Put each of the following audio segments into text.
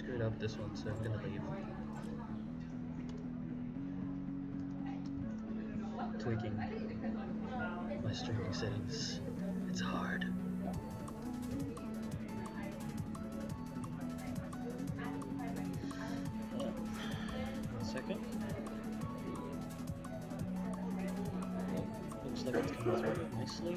screwed up this one, so I'm gonna leave. Tweaking my streaming settings. It's hard. One second. Oh, looks like it's coming through nicely.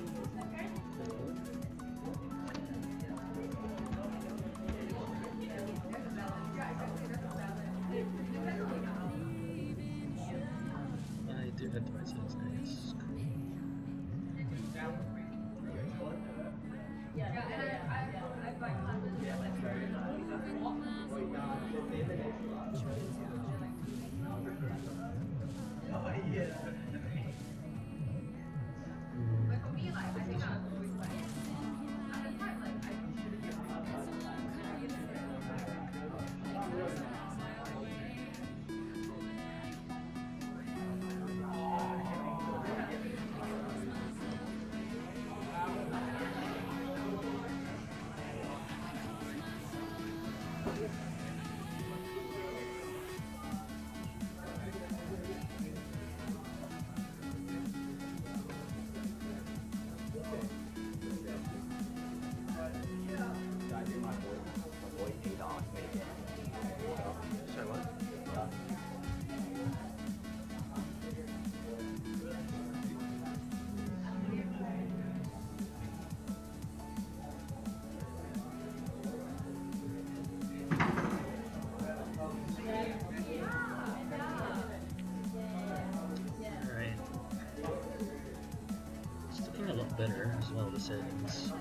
settings.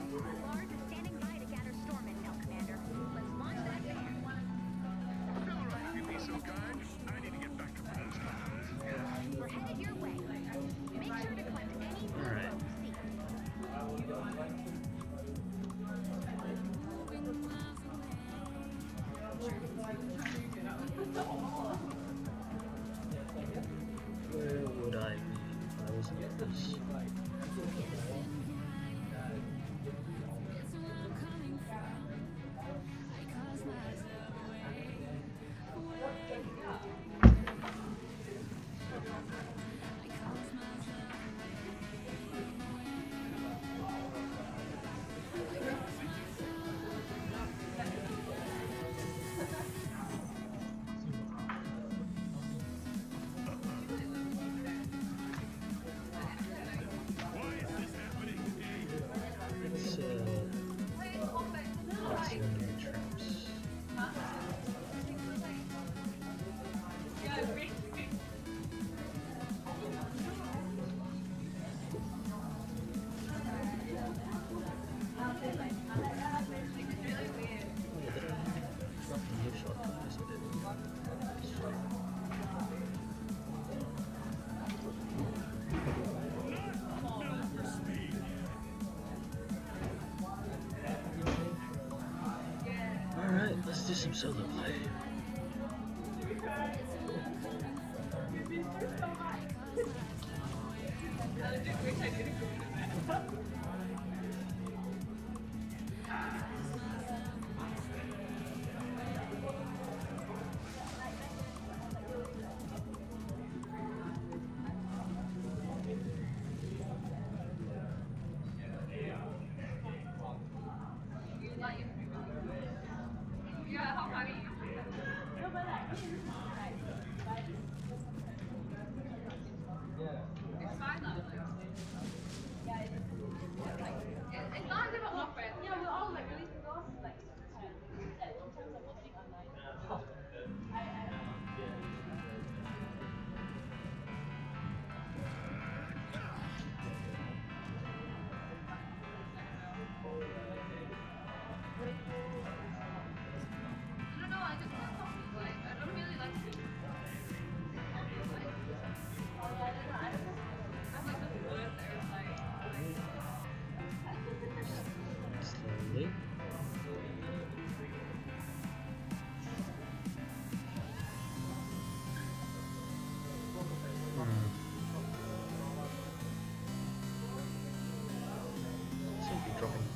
so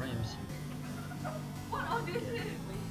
frames. What? are this is.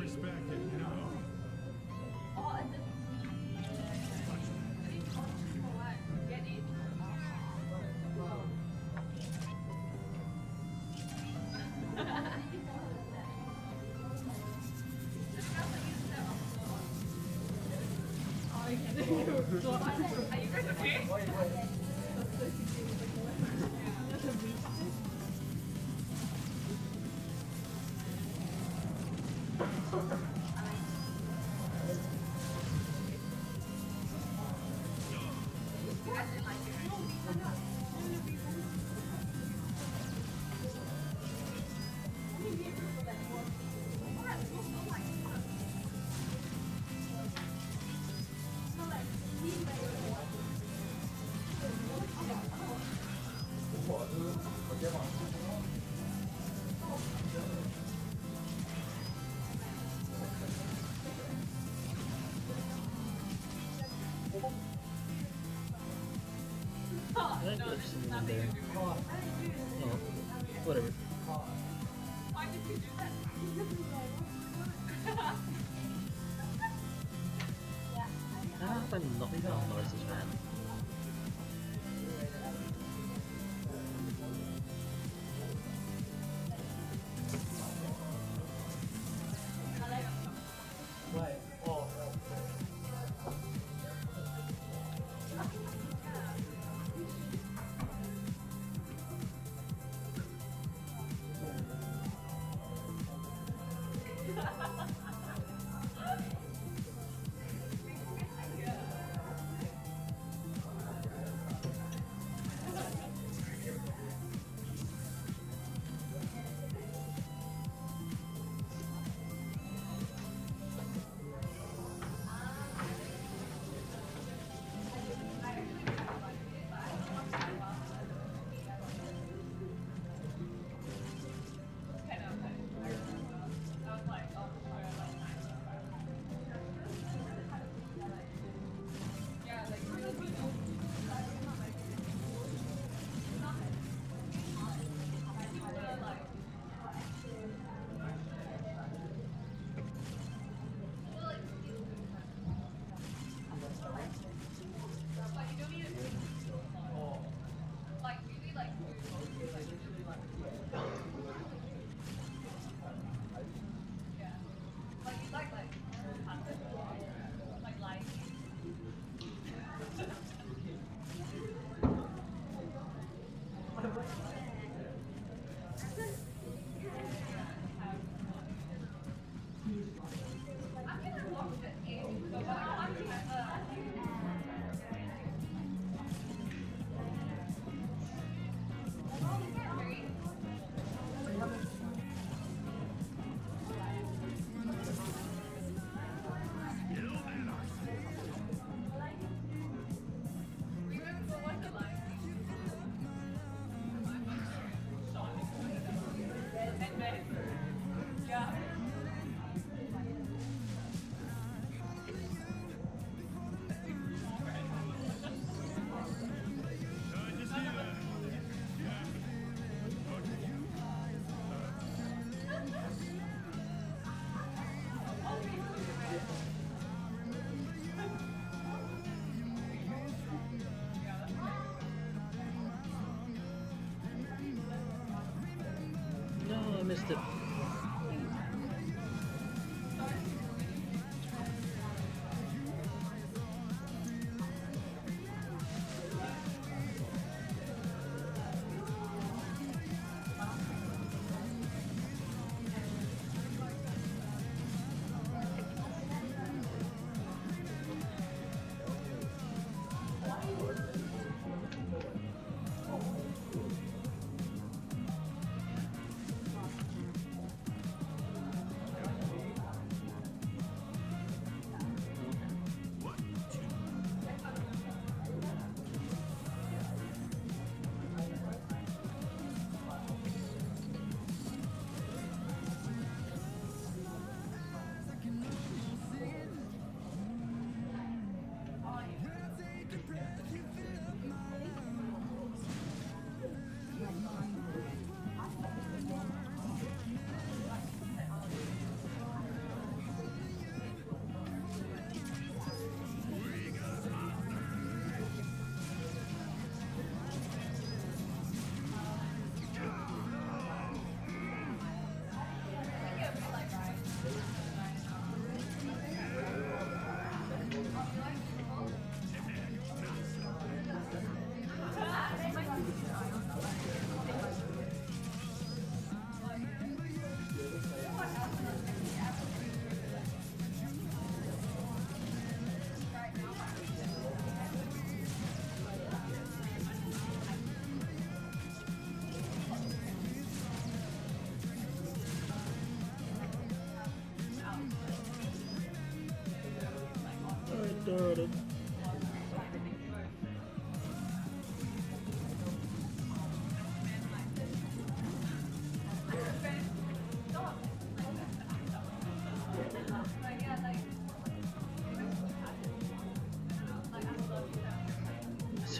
Perspective, missed it.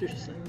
Seriously,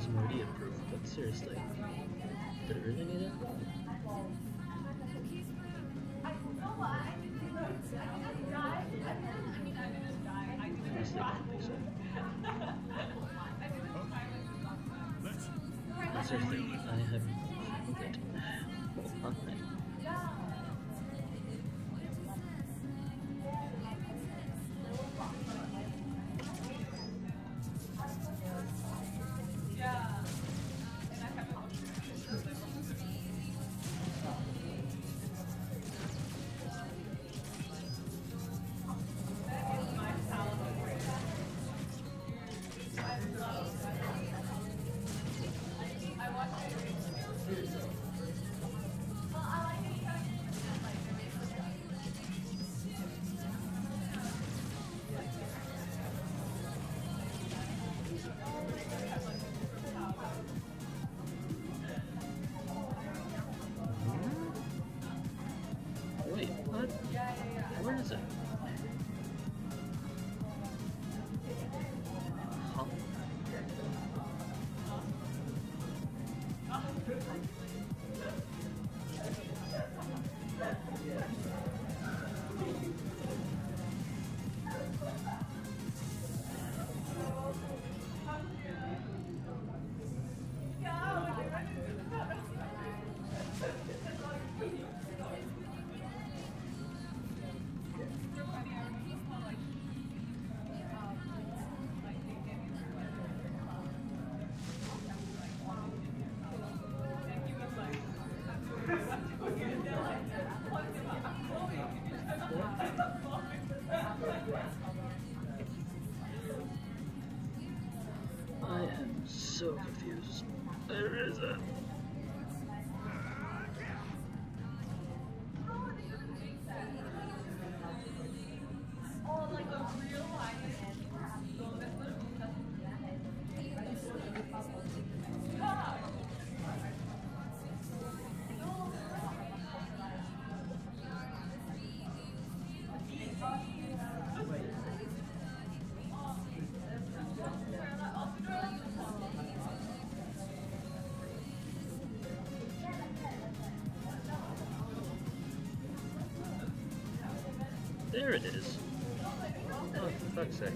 is Mordia proof, but seriously, did it really need it? Honestly, I don't think so. Let's Seriously, I have There it is. Oh, for fuck's sake.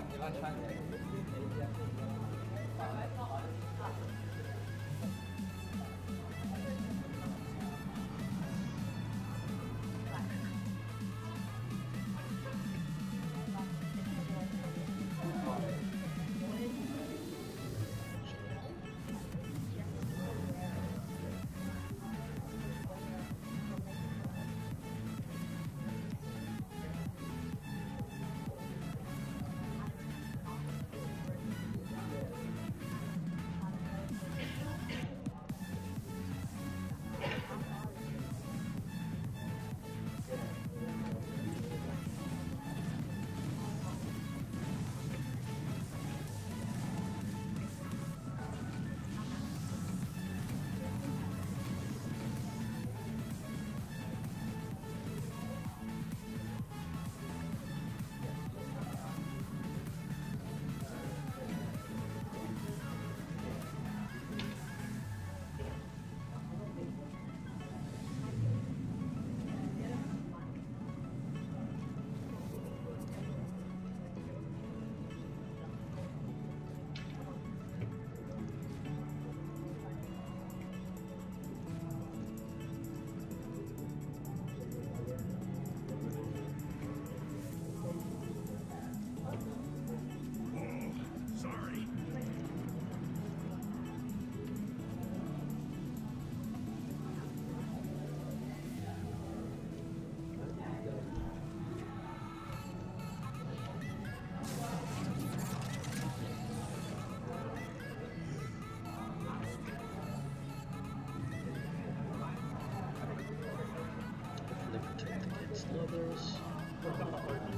你帮穿。 เ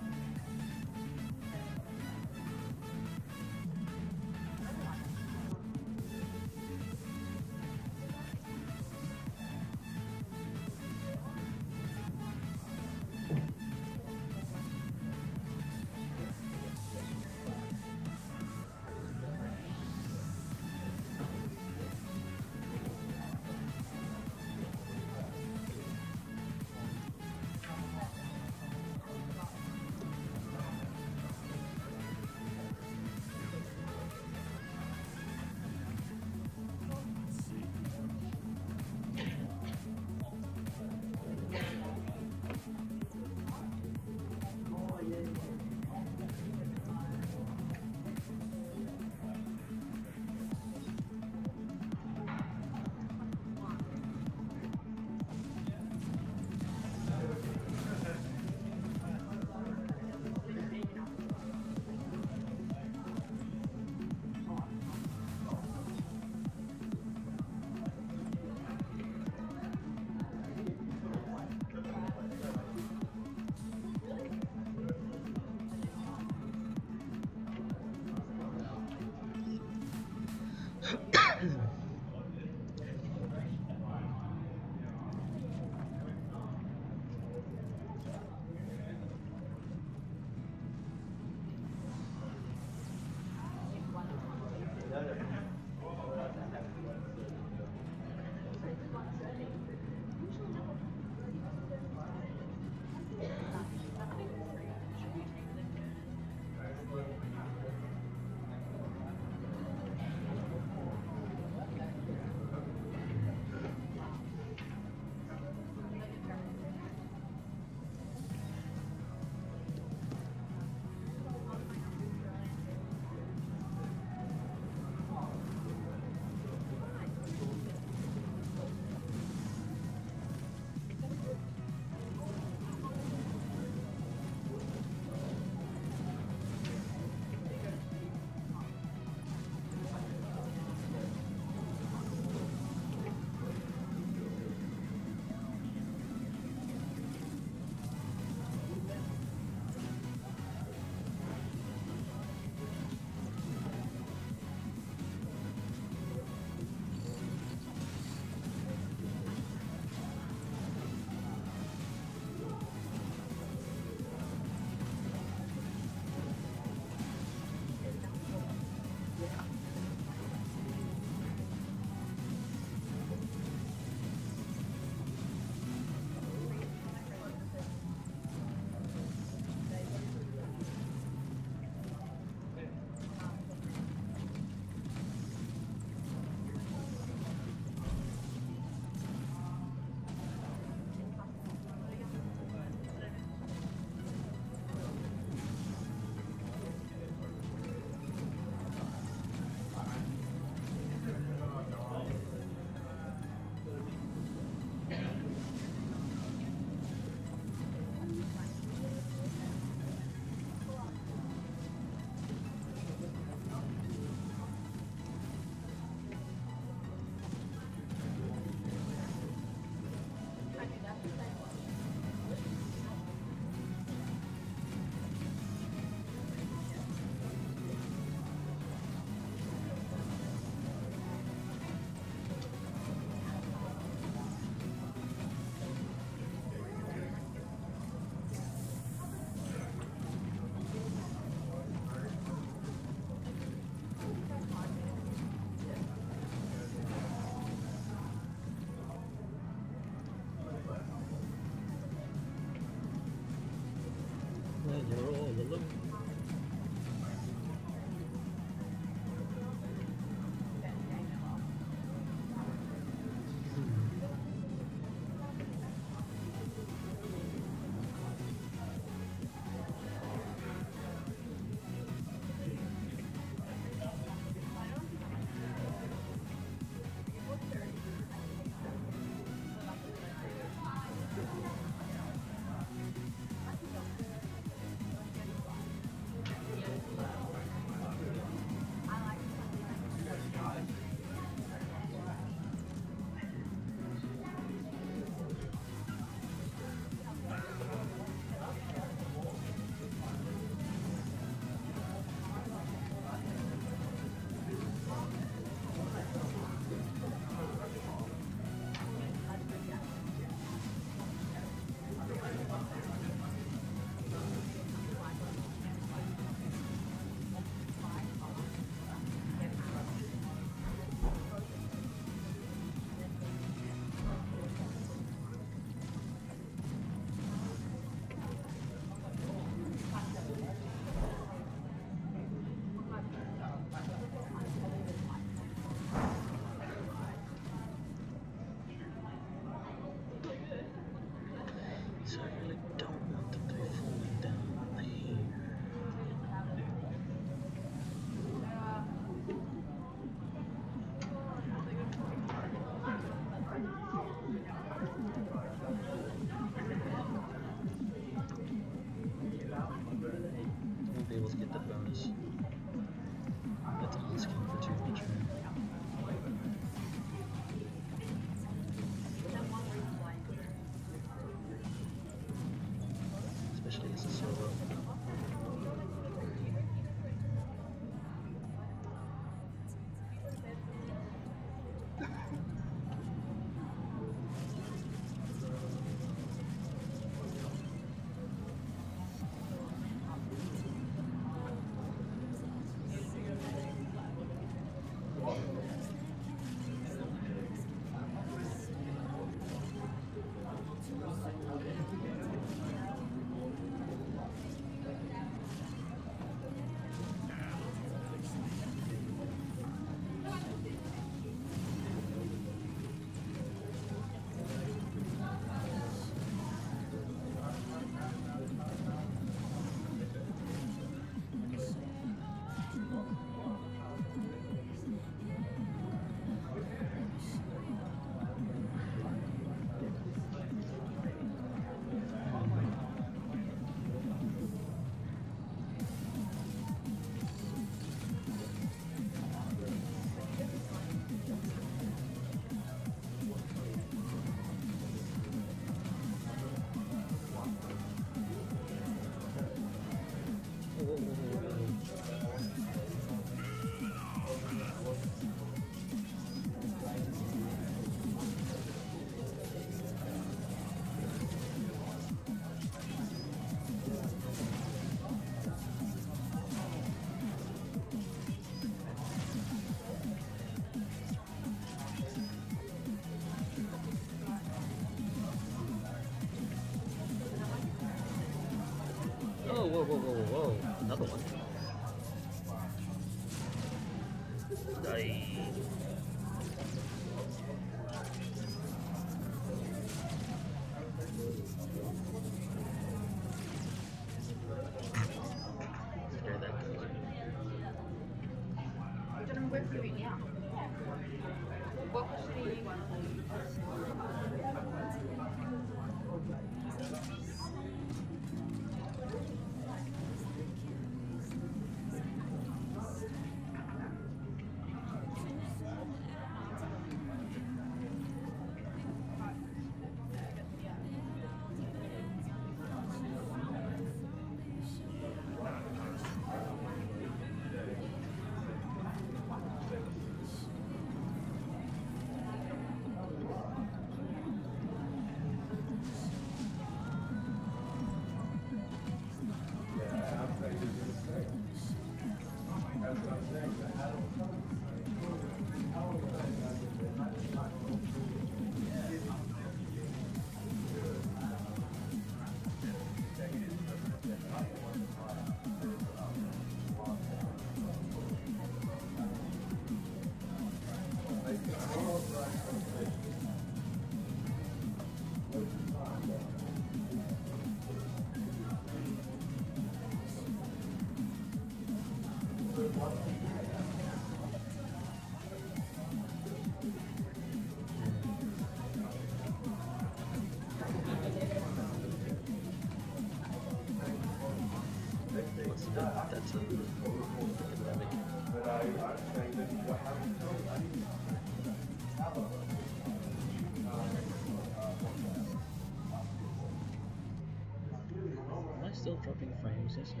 suceso.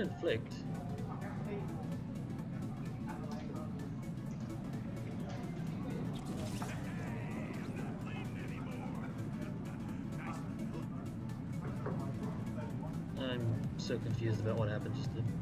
inflict. I'm so confused about what happened just then.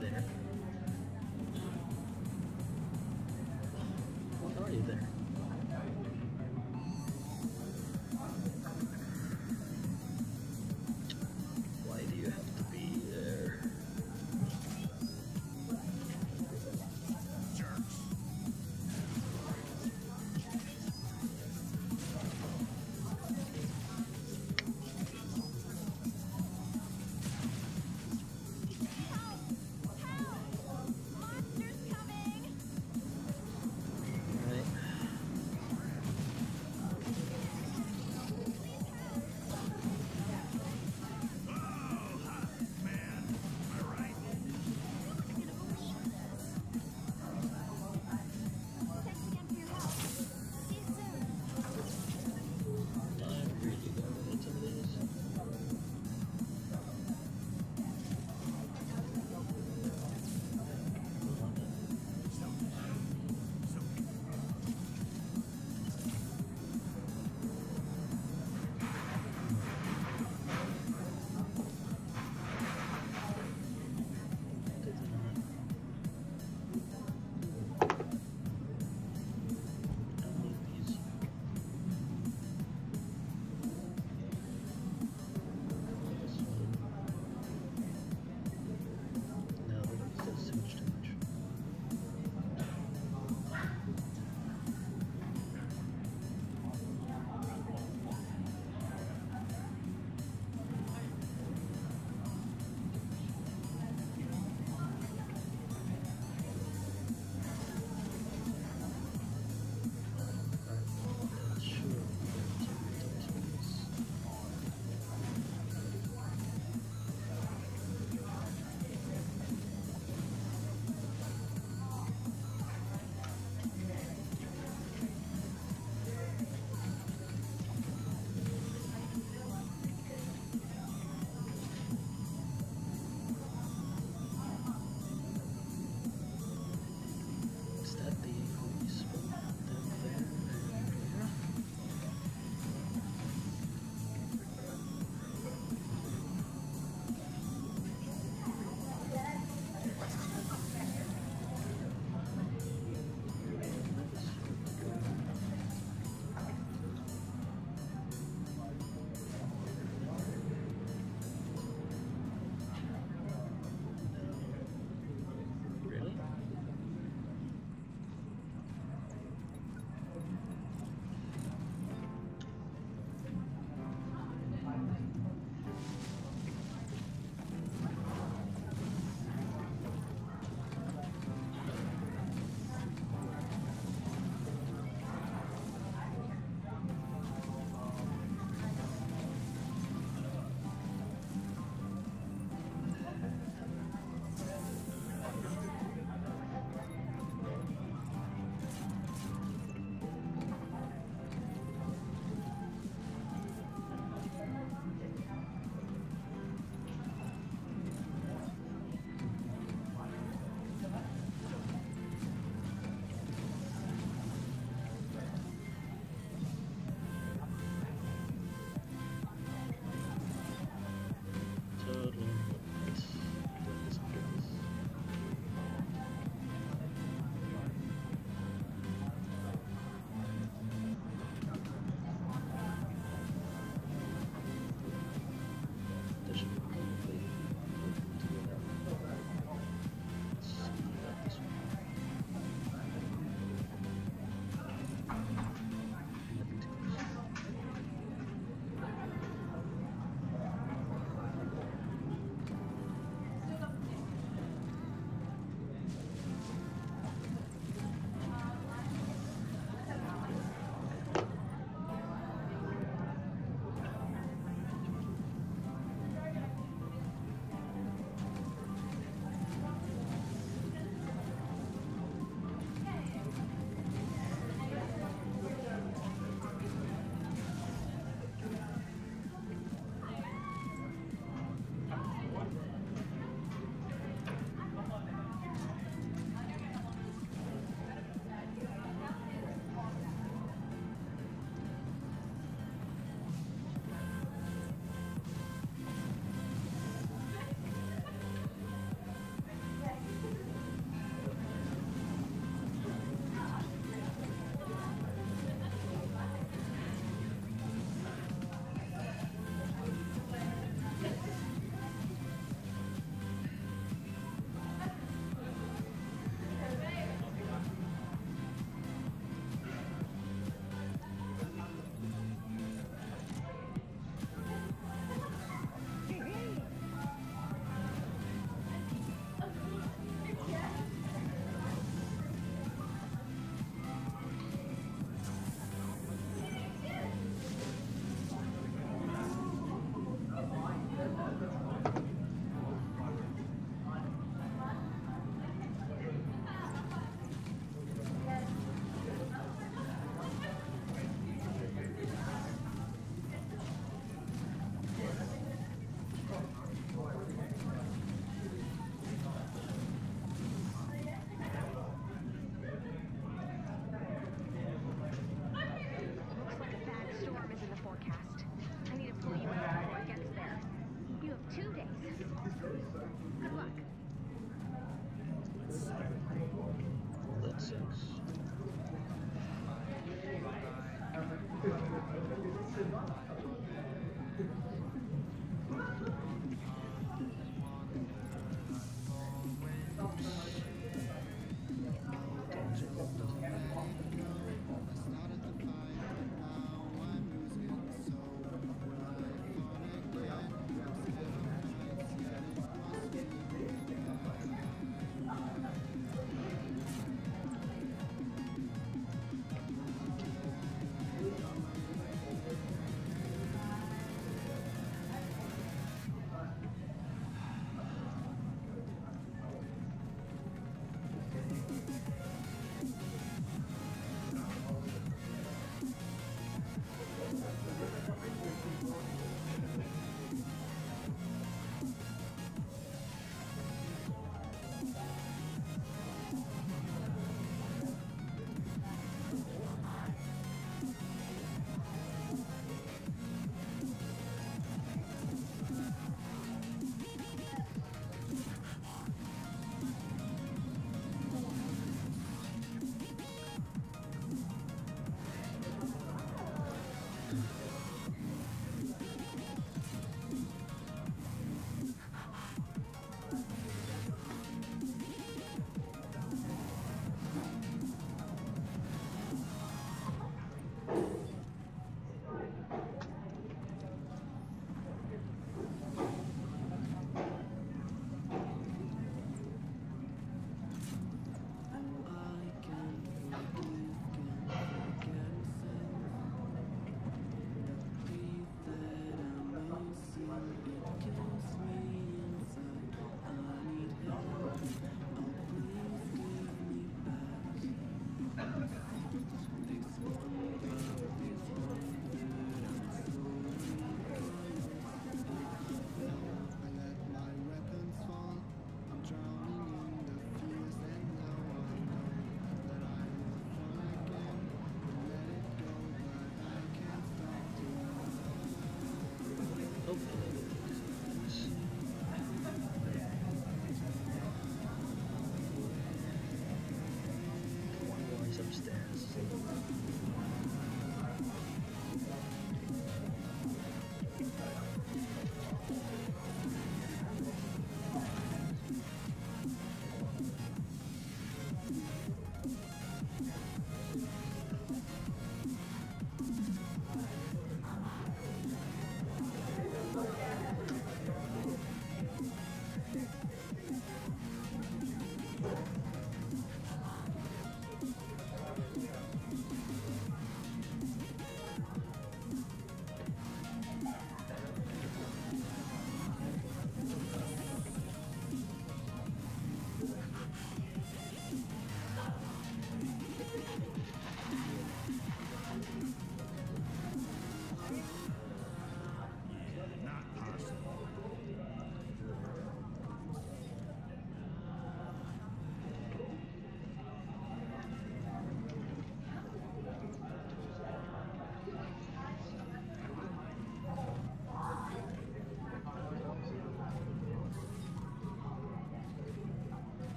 there.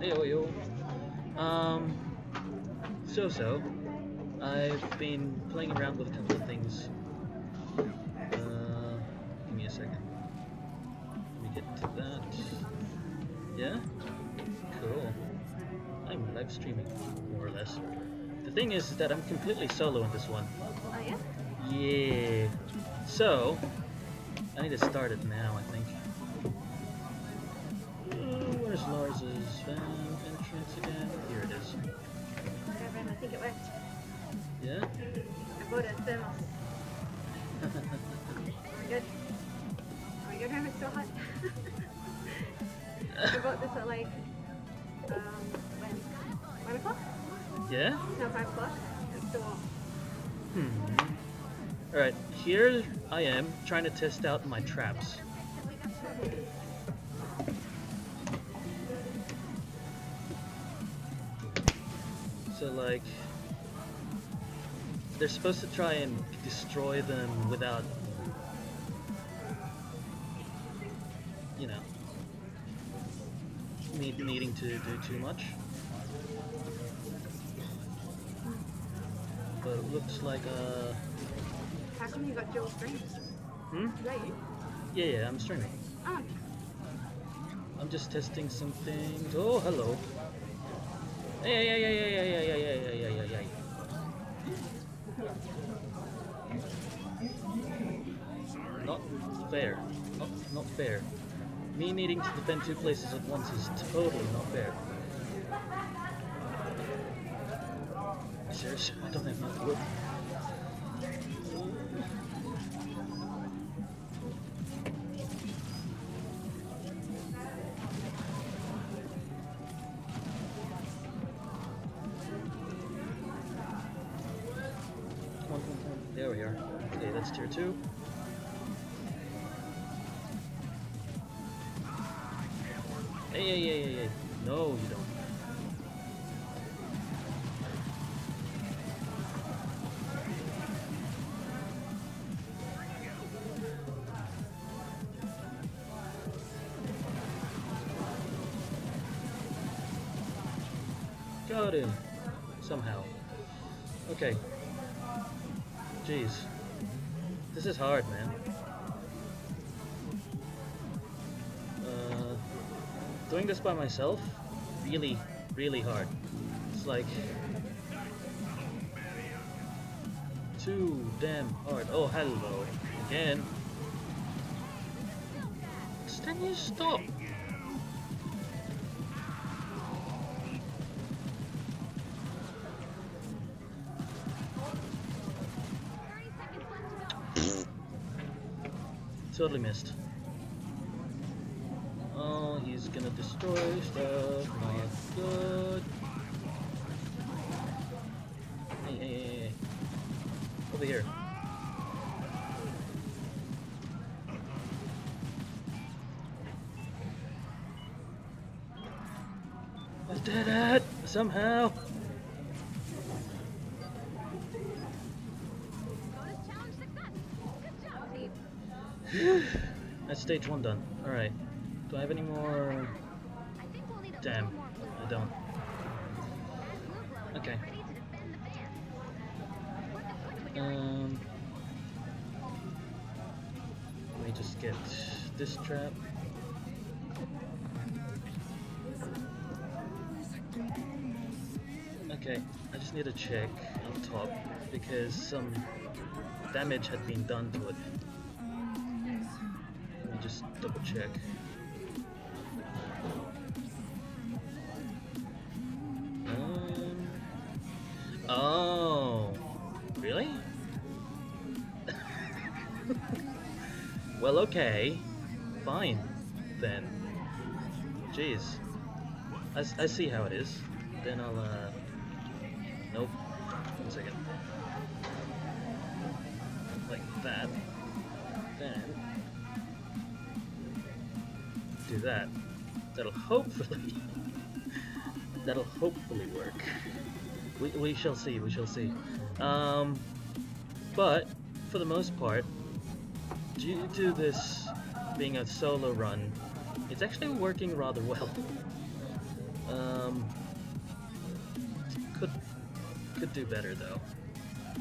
Ayo, ayo. Um, so so. I've been playing around with a couple of things. Uh, give me a second. Let me get to that. Yeah? Cool. I'm live streaming, more or less. The thing is, is that I'm completely solo in this one. Oh yeah? Yeah. So, I need to start it now, Lars's entrance again? Here it is. Whatever, I think it worked. Yeah? I bought a thermos. Are we good? Are we good? Remember, it's still hot. I bought this at like, um, when? One o'clock? yeah? No, five o'clock. It's still warm. Hmm. Alright, here I am trying to test out my traps. They're supposed to try and destroy them without, you know, need, needing to do too much. But it looks like, uh, How come you got dual screens? hmm? Is that you? Yeah, yeah, I'm streaming. Oh, I'm just testing some things. Oh, hello. Hey, hey, hey, hey, hey, hey, hey, hey, hey, hey, hey, hey. Not fair. Not, not fair. Me needing to defend two places at once is totally not fair. Seriously, I don't have enough wood. Got him. Somehow. Okay. Jeez. This is hard, man. Uh, doing this by myself, really, really hard. It's like too damn hard. Oh, hello again. Can you stop? Totally missed. Oh, he's gonna destroy stuff. Not good. Hey, hey, hey, hey. Over here. I did it! Somehow! stage one done. Alright. Do I have any more... Damn, I don't. Okay. Um... Let me just get this trap. Okay, I just need to check on top because some damage had been done to it. Double check. Um, oh, really? well, okay. Fine, then. Jeez. I see how it is. Then I'll, uh... hopefully... That'll hopefully work. We, we shall see, we shall see. Um... But, for the most part, due to this being a solo run, it's actually working rather well. Um, could could do better though,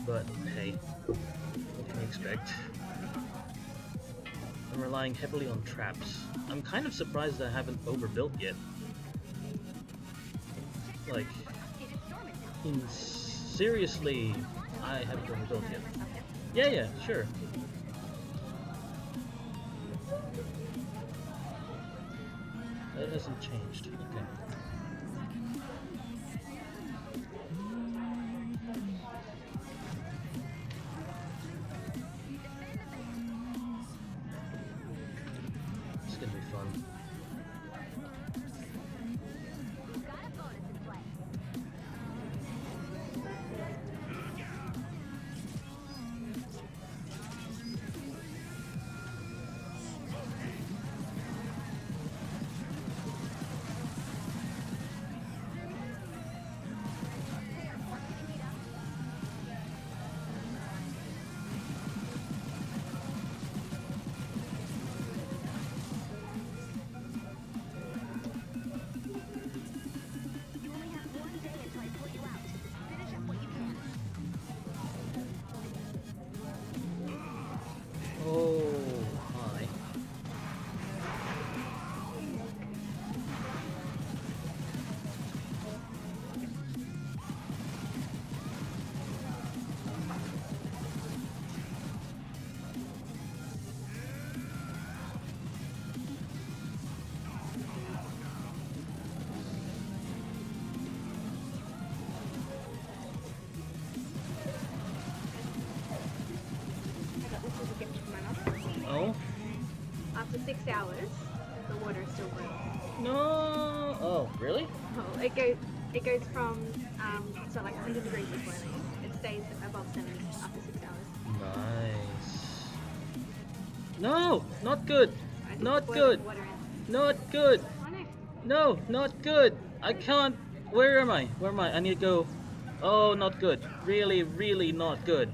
but hey, what can you expect? I'm relying heavily on traps. I'm kind of surprised I haven't overbuilt yet. Like, seriously, I haven't overbuilt yet. Yeah, yeah, sure. That hasn't changed. Okay. Goes it goes from um, so like 100 degrees is boiling. It stays above 70 after six hours. Nice. No! Not good! Not good! Not good! No. No, not good! I can't. Where am I? Where am I? I need to go. Oh, not good. Really, really not good.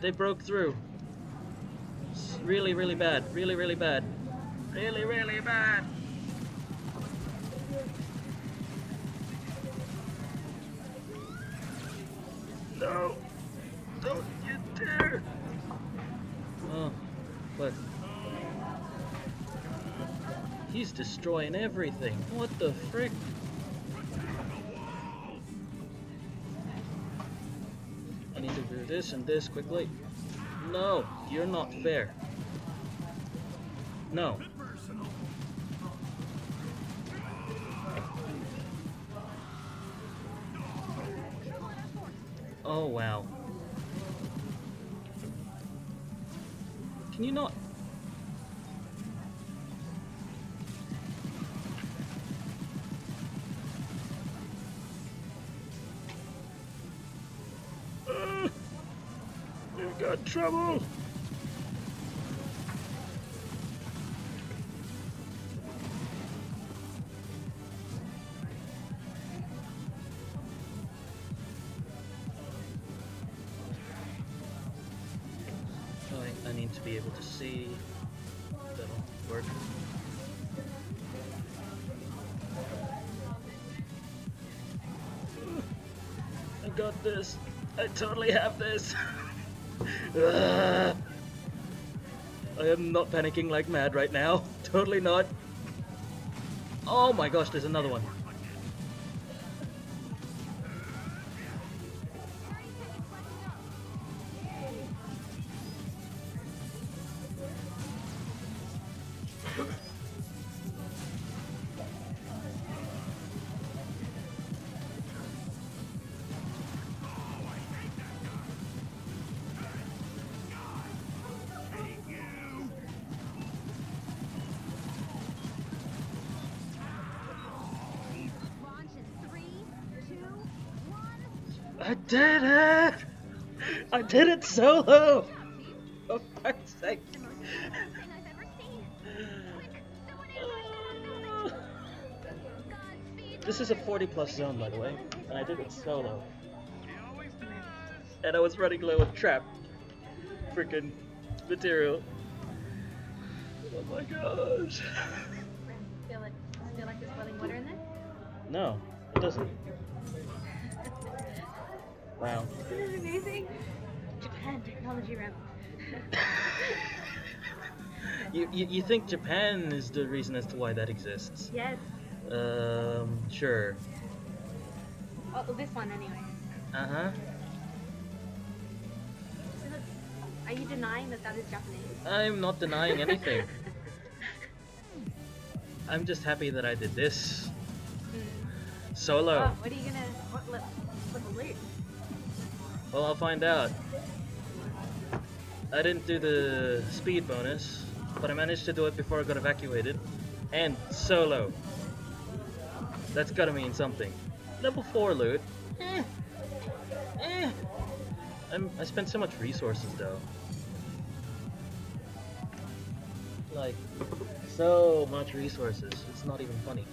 They broke through. It's really, really bad. Really, really bad. Really, really bad. No! Don't you dare! Oh, what? He's destroying everything. What the frick? I need to do this and this quickly. No, you're not fair. No. Oh wow. Can you not? You've got trouble. Totally have this. I am not panicking like mad right now. Totally not. Oh my gosh, there's another one. I did it! I did it solo! For fuck's sake. The most incredible thing I've ever seen. Quick, someone answer Godspeed. This is a 40 plus zone, by the way, and I did it solo. And I was running low with trap freaking material. Oh my gosh. Feel it. feel like there's boiling water in there? No, it doesn't. Wow. Isn't it amazing? Japan technology realm. You, you, you think Japan is the reason as to why that exists? yes. Um, sure. Oh, this one anyway. Uh huh. Is it, are you denying that that is Japanese? I'm not denying anything. I'm just happy that I did this Mm. solo. Oh, what are you gonna what what the loot? Well, I'll find out. I didn't do the speed bonus, but I managed to do it before I got evacuated. And solo. That's gotta mean something. Level 4 loot. Eh. Eh. I'm, I spent so much resources though. Like, so much resources. It's not even funny.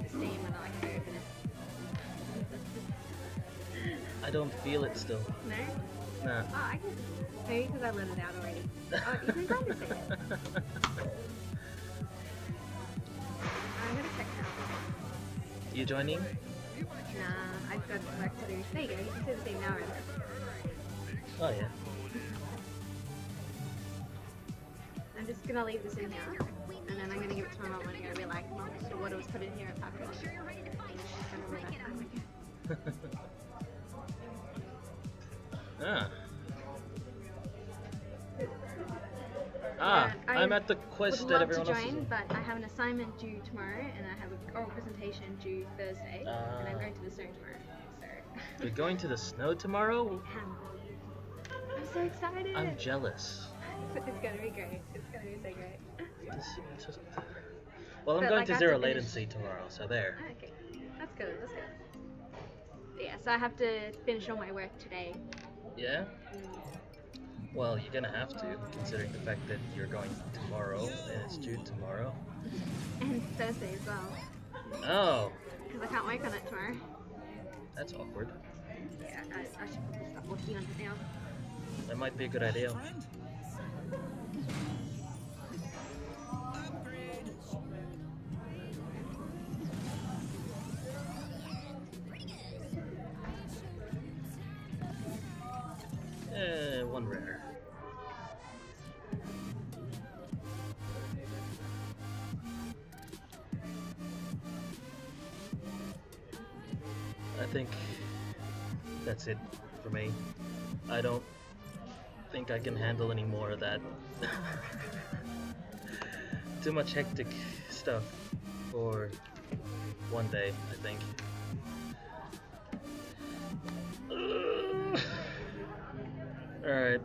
The steam when I to open it. I don't feel it still. No? Nah. Oh, I can. Maybe because I let it out already. Oh, you can kind of see it. I'm gonna check now. you joining? Nah, I've got work to do. There you go. You can see the steam now, right? Oh yeah. I'm just gonna leave this in here, and then I'm gonna give it to my mom and I'm gonna be like, Mom, the water was put in here at five o'clock. She's gonna be like, ah. Ah, Uh, I I'm at the Would quest that love everyone to else is join, but I have an assignment due tomorrow, and I have an oral presentation due Thursday, and I'm Ah. going to the Zoom tomorrow. So You're going to the snow tomorrow? I'm so excited. I'm jealous. It's gonna be great. It's gonna be so great. This- just- Well, I'm But, going like, to zero to latency tomorrow, so there. Ah, Okay, that's good. That's good. But yeah, so I have to finish all my work today. Yeah? Well, you're gonna have to, considering the fact that you're going tomorrow and it's due tomorrow. And Thursday as well, Oh, because I can't work on it tomorrow. that's awkward. Yeah, I, I should probably start working on it now. That might be a good idea. it for me. I don't think I can handle any more of that. Too much hectic stuff for one day, I think. Alright.